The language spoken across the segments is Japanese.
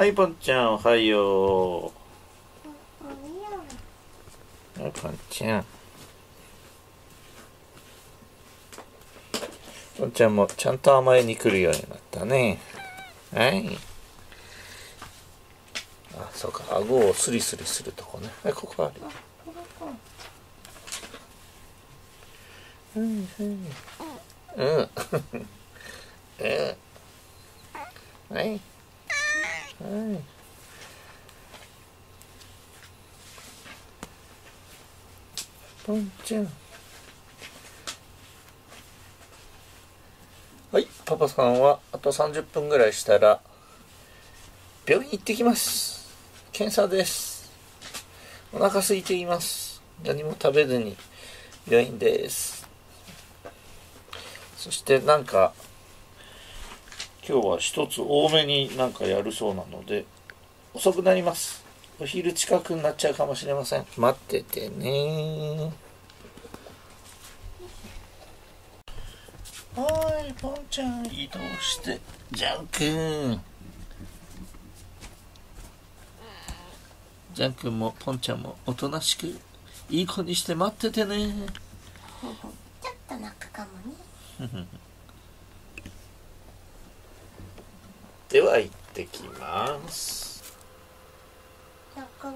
はいポンちゃんおはよう。はいポンちゃん。ポンちゃんもちゃんと甘えに来るようになったね。はい。あそうか顎をスリスリするとこね。はいここあるうんうん。うん。うん。はいはい。ポンちゃん。はいパパさんはあと30分ぐらいしたら病院行ってきます。検査です。お腹空いています。何も食べずに病院です。そしてなんか今日は一つ多めになんかやるそうなので遅くなります。お昼近くになっちゃうかもしれません。待っててね。はいポンちゃん移動して。ジャン君ジャン君もポンちゃんもおとなしくいい子にして待っててね。ちょっと泣くかもね では行ってきます。ジャン君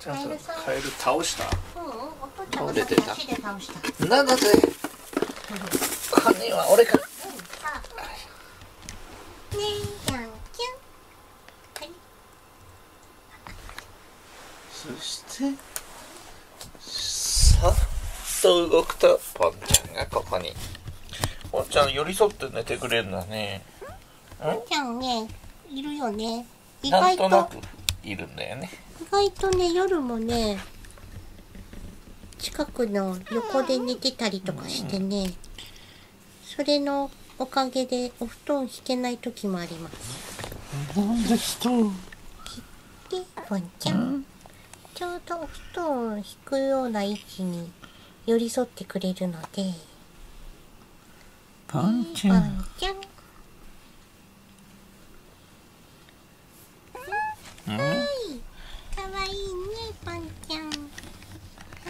ちゃんとカエルさん。カエル倒した？うんお父ちゃんが倒れてた。足で倒した。なんだって犯人は俺か。そしてさっと動くとポンちゃんがここに。ポンちゃん寄り添って寝てくれるんだねちゃん。ねいるよね意なん外ととなくいるんだよね。意外とね夜もね近くの横で寝てたりとかしてね、それのおかげでお布団引けない時もあります。なんで人でポンちゃん、ちょうどお布団を引くような位置に寄り添ってくれるので。ポンちポンちゃんうんかわいいねポンちゃんか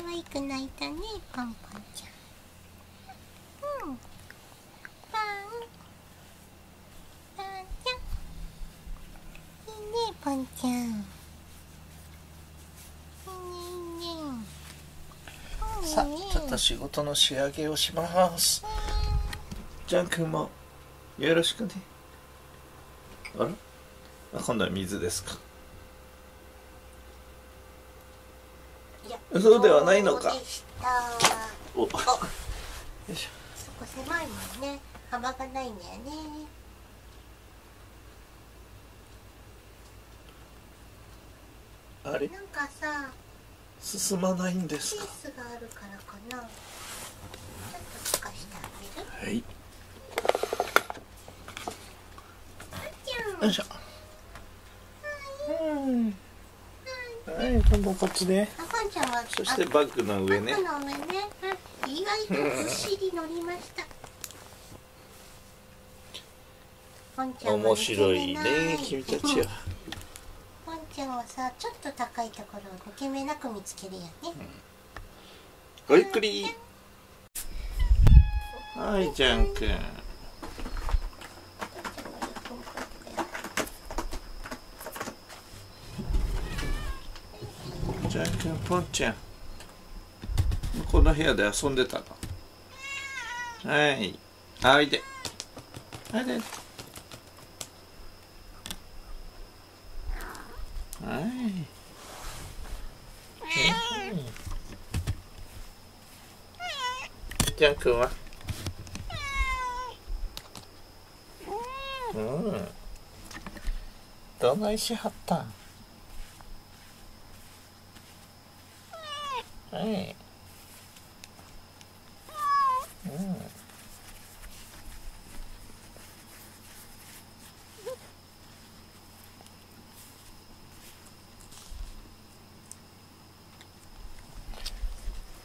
わいく泣いたねポンポンちゃんうんパンパンちゃんいいちゃん。さあちょっと仕事の仕上げをします。ジャン君もよろしくね。あら？あ今度は水ですか。そうではないのか。お。よいしそこ狭いもんね。幅がないんだよねあれ？なんかさ進まないんでケーすかスがあるからかな。ちょっと溶かしてあげる？はい。じゃん。よいしょ。うん。はい。今度こっちちゃんはそしてバッグの上ね。バッグの上ね。うん。意外とずっしり乗りました。面白いね。君たちはちゃんはさちょっと高いところを抜け目なく見つけるよね、ごゆっくり。はいジャン君ジャン君ポンちゃん。この部屋で遊んでたの？はい。あいで。おいではいジャン君はうんどないしはったんはいうん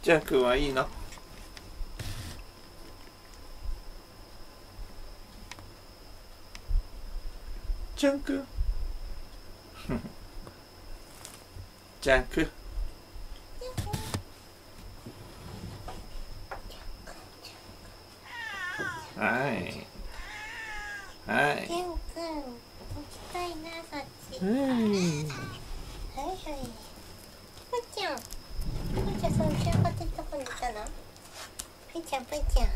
ジャン君はいいのジャン君ジャンクはいはいケンくん、起きたいな、そっち。うんはいはい。ぽんちゃん。ぽんちゃん、そのチューバってどこにいたの？ぽんちゃん、ぽんちゃん。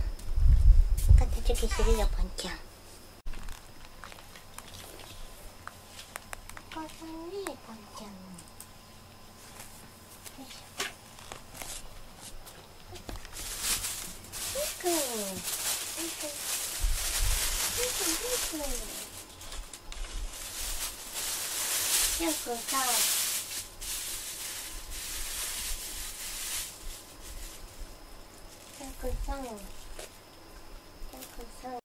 片付けするよ、ぽんちゃん。お母さんね、ぽんちゃん。よいしょ。ぽんくん。ぽんくん。ぽんくん、ぽんくん。よくさよくさよくさ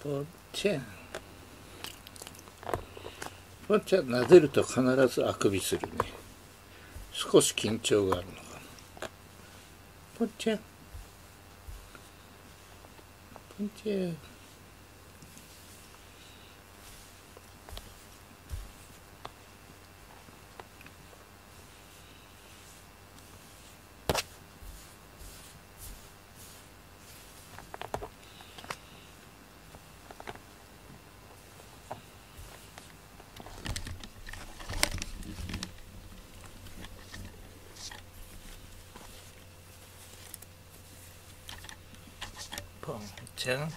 ぽっちゃんぽっちゃん撫でると必ずあくびするね。少し緊張があるのかな。ぽっちゃんぽっちゃんぽんちゃん